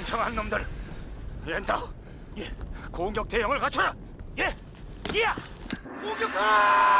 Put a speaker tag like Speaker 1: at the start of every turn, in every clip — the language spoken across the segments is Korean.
Speaker 1: 멍청한 놈들. 렌터, 예, 공격 대형을 갖춰라. 예, 이야, 공격하라!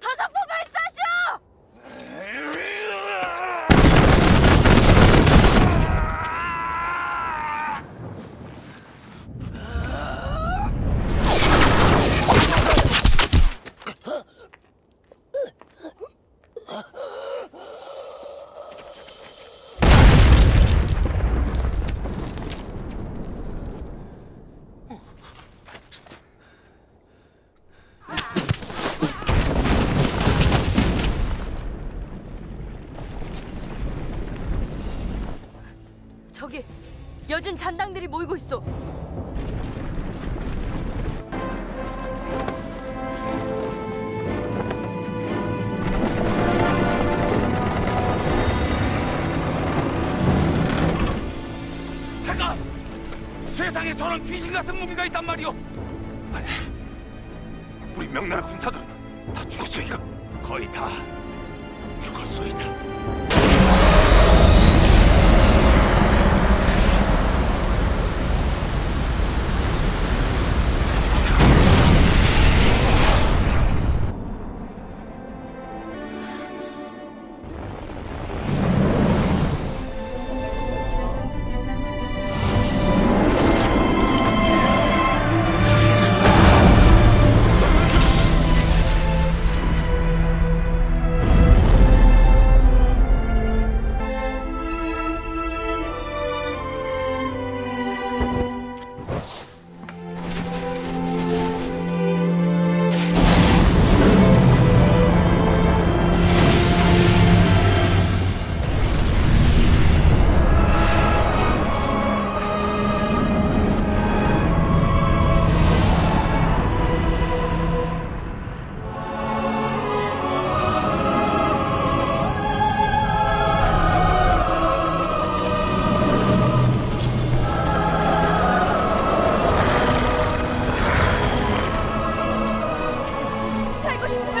Speaker 2: 다섯 번 발사쇼! 저기 여진 잔당들이 모이고 있어.
Speaker 1: 잠깐! 세상에 저런 귀신 같은 무기가 있단 말이오. 아니, 우리 명나라 군사들 다 죽었소이가? 거의 다 죽었소이다.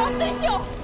Speaker 2: オンでしょ